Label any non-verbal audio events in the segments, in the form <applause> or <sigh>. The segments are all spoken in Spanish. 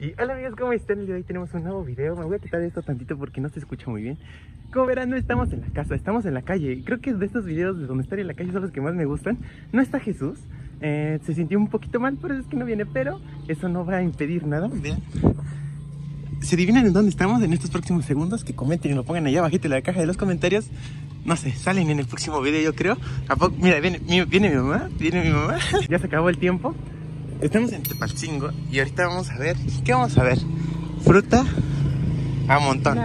Y hola amigos, ¿cómo están? El día de hoy tenemos un nuevo video. Me voy a quitar esto tantito porque no se escucha muy bien. Como verán, no estamos en la casa, estamos en la calle. Creo que de estos videos de donde estar en la calle son los que más me gustan. No está Jesús eh, Se sintió un poquito mal, por eso es que no viene Pero eso no va a impedir nada. ¿Se adivinan en dónde estamos en estos próximos segundos? Que comenten y lo pongan allá abajito en la caja de los comentarios. No sé, salen en el próximo video yo creo. Mira, viene, viene mi mamá, viene mi mamá. Ya se acabó el tiempo Estamos en Tepalcingo y ahorita vamos a ver, ¿qué vamos a ver? Fruta a montón.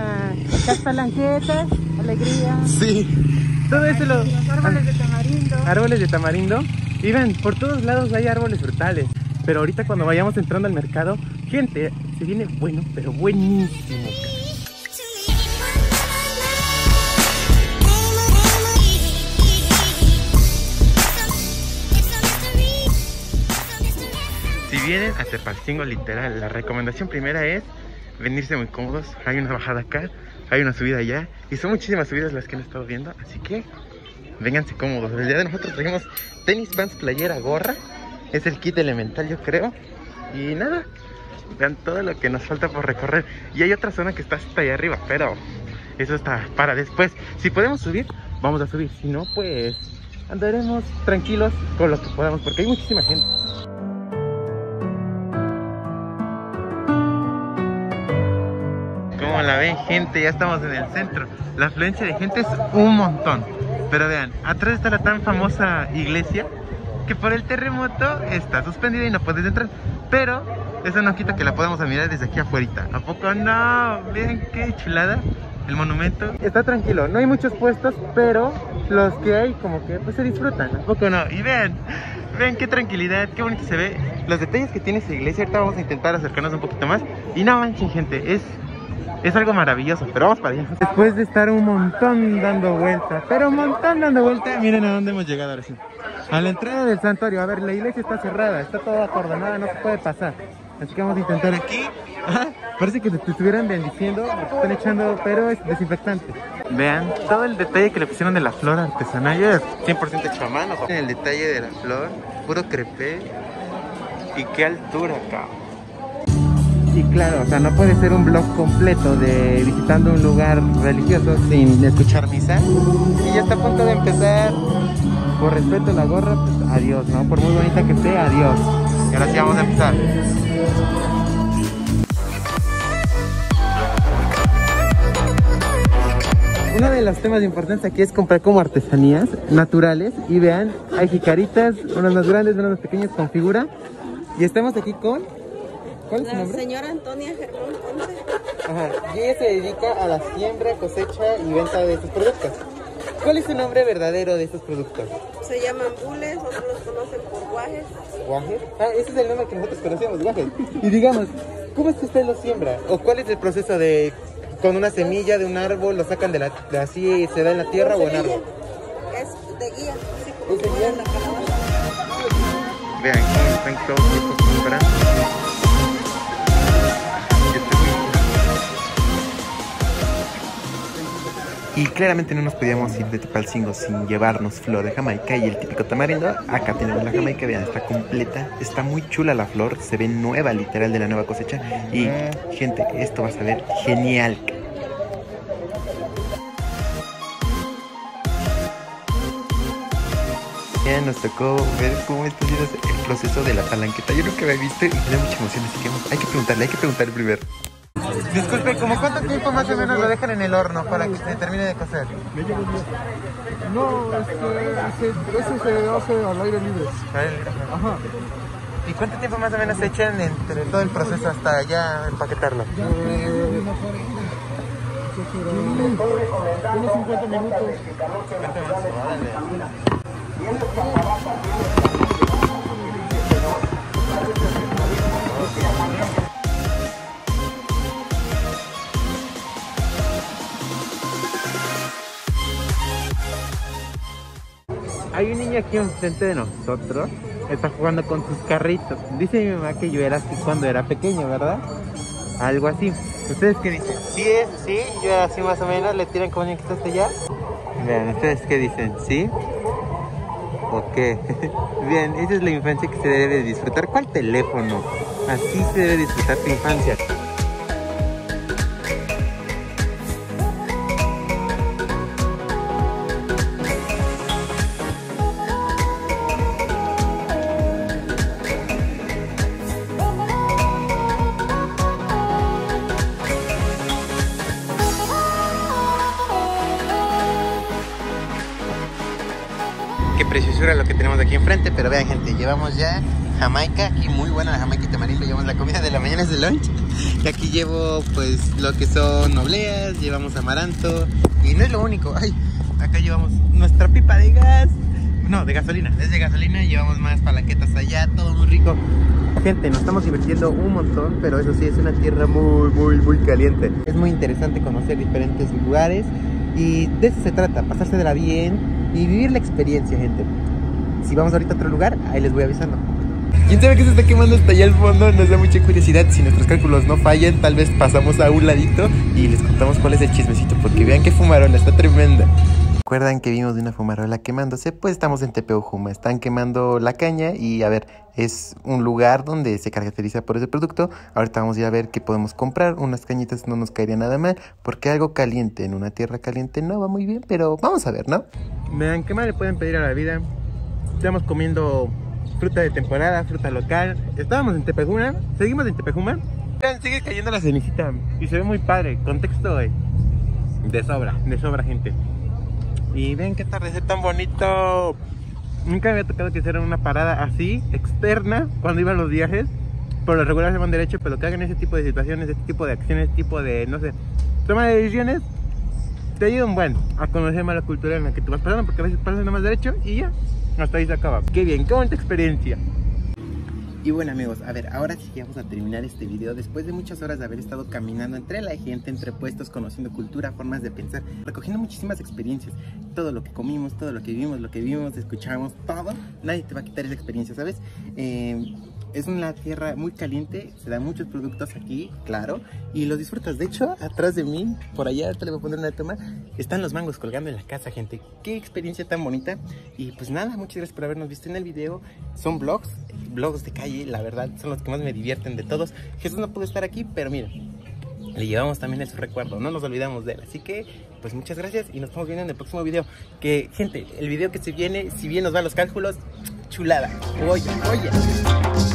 palanquetas, alegría. Sí, todo eso lo... árboles de tamarindo. Árboles de tamarindo. Y ven, por todos lados hay árboles frutales. Pero ahorita cuando vayamos entrando al mercado, gente, se viene bueno, pero buenísimo. Vienen a Tepalcingo literal, la recomendación primera es venirse muy cómodos. Hay una bajada acá, hay una subida allá y son muchísimas subidas las que han estado viendo, así que vénganse cómodos. El día de nosotros trajimos tenis, pants, playera, gorra. Es el kit elemental yo creo. Y nada, vean todo lo que nos falta por recorrer. Y hay otra zona que está hasta allá arriba, pero eso está para después. Si podemos subir, vamos a subir. Si no, pues andaremos tranquilos con lo que podamos porque hay muchísima gente. La ven gente, ya estamos en el centro. La afluencia de gente es un montón. Pero vean, atrás está la tan famosa iglesia que por el terremoto está suspendida y no puedes entrar. Pero eso no quita que la podamos mirar desde aquí afuera. ¿A poco no? Vean qué chulada el monumento. Está tranquilo, no hay muchos puestos, pero los que hay como que pues se disfrutan. ¿A poco no? Y vean, vean qué tranquilidad, qué bonito se ve. Los detalles que tiene esa iglesia, ahorita vamos a intentar acercarnos un poquito más. Y no manchen gente, es es algo maravilloso, pero vamos para allá. Después de estar un montón dando vueltas, pero un montón dando vueltas, miren a dónde hemos llegado ahora sí. A la entrada del santuario, a ver, la iglesia está cerrada, está toda acordonada, no se puede pasar. Así que vamos a intentar aquí. parece que te estuvieran bendiciendo, te están echando, pero es desinfectante. Vean todo el detalle que le pusieron de la flor artesanal, es 100% hecho a mano. El detalle de la flor, puro crepé. Y qué altura, cabrón. Y claro, o sea, no puede ser un blog completo de visitando un lugar religioso sin escuchar misa. Y ya está a punto de empezar. Por respeto a la gorra, pues adiós, ¿no? Por muy bonita que sea, adiós. Y ahora sí vamos a empezar. Uno de los temas importantes aquí es comprar como artesanías naturales y vean, hay jicaritas, unas más grandes, unas más pequeñas con figura y estamos aquí con ¿Cuál es la su nombre? señora Antonia Germán Ponce. Ajá. Y ella se dedica a la siembra, cosecha y venta de sus productos. ¿Cuál es su nombre verdadero de estos productos? Se llaman bules, otros los conocen por guajes. ¿Guajes? Ah, ese es el nombre que nosotros conocemos, guajes. Y digamos, ¿cómo es que usted lo siembra? ¿O cuál es el proceso de con una semilla de un árbol, lo sacan de la de así se da en la tierra o en árbol? Es de guía, así como ¿Es de guía? la calabaza. Vean, están todos los Y claramente no nos podíamos ir de Tepalcingo sin llevarnos flor de Jamaica y el típico tamarindo. Acá tenemos la Jamaica, vean, está completa. Está muy chula la flor, se ve nueva, literal, de la nueva cosecha. Y, gente, esto va a saber genial. Ya nos tocó ver cómo está el proceso de la palanqueta. Yo nunca había visto y me mucha emoción, así que hay que preguntarle, hay que preguntarle primero. Disculpe, ¿cómo cuánto tiempo más o menos lo dejan en el horno para que se termine de cocer? No, este, eso se hace al aire libre. Ajá. ¿Y cuánto tiempo más o menos se echan entre todo el proceso hasta ya empaquetarlo? Eh, unos 50 minutos. 50 minutos, hay un niño aquí enfrente de nosotros, está jugando con sus carritos. Dice mi mamá que yo era así cuando era pequeño, ¿verdad? Algo así. ¿Ustedes qué dicen? Sí es, sí, yo era así más o menos, le tiran como que está hasta allá. Vean, ¿ustedes qué dicen? ¿Sí? ¿O qué? <laughs> Bien, esa es la infancia que se debe disfrutar. ¿Cuál teléfono? Así se debe disfrutar tu infancia. Preciosura lo que tenemos aquí enfrente, pero vean gente, llevamos ya Jamaica, aquí muy buena Jamaica y tamarindo, llevamos la comida de la mañana es de lunch. Y aquí llevo pues lo que son obleas, llevamos amaranto y no es lo único, ay, acá llevamos nuestra pipa de gas, no, de gasolina, desde gasolina llevamos más palanquetas allá, todo muy rico. Gente, nos estamos divirtiendo un montón, pero eso sí, es una tierra muy, muy, muy caliente. Es muy interesante conocer diferentes lugares y de eso se trata, pasársela bien y vivir la experiencia, gente. Si vamos ahorita a otro lugar, ahí les voy avisando. ¿Quién sabe qué se está quemando hasta allá al fondo? Nos da mucha curiosidad. Si nuestros cálculos no fallan, tal vez pasamos a un ladito y les contamos cuál es el chismecito, porque vean qué fumarola, está tremenda. ¿Recuerdan que vimos de una fumarola quemándose? Pues estamos en Tepeojuma, están quemando la caña y a ver, es un lugar donde se caracteriza por ese producto. Ahorita vamos a a ver qué podemos comprar. Unas cañitas no nos caería nada mal, porque algo caliente en una tierra caliente no va muy bien, pero vamos a ver, ¿no? Vean, ¿qué más le pueden pedir a la vida? Estamos comiendo fruta de temporada, fruta local. Estábamos en Tepejuma, seguimos en Tepejuma. Vean, sigue cayendo la cenicita y se ve muy padre. Contexto de sobra, de sobra, gente. Y ven qué atardecer tan bonito. Nunca me había tocado que hicieran una parada así, externa, cuando iban los viajes. Por lo regular se van derecho, pero que hagan ese tipo de situaciones, este tipo de acciones, tipo de, no sé, toma de decisiones, te ayudan, bueno, a conocer más la cultura en la que tú vas pasando, porque a veces pasas nada más derecho y ya, hasta ahí se acaba. Qué bien, qué bonita experiencia. Y bueno amigos, a ver, ahora sí vamos a terminar este video después de muchas horas de haber estado caminando entre la gente, entre puestos, conociendo cultura, formas de pensar, recogiendo muchísimas experiencias, todo lo que comimos, todo lo que vimos, lo que vimos, escuchamos, todo, nadie te va a quitar esa experiencia, ¿sabes? Eh, es una tierra muy caliente, se dan muchos productos aquí, claro, y los disfrutas. De hecho, atrás de mí, por allá, te le voy a poner una toma, están los mangos colgando en la casa, gente. Qué experiencia tan bonita. Y pues nada, muchas gracias por habernos visto en el video. Son vlogs, vlogs de calle, la verdad, son los que más me divierten de todos. Jesús no pudo estar aquí, pero miren, le llevamos también en su recuerdo, no nos olvidamos de él. Así que, pues muchas gracias y nos estamos viendo en el próximo video. Que, gente, el video que se viene, si bien nos van los cálculos, chulada. Oye, oye.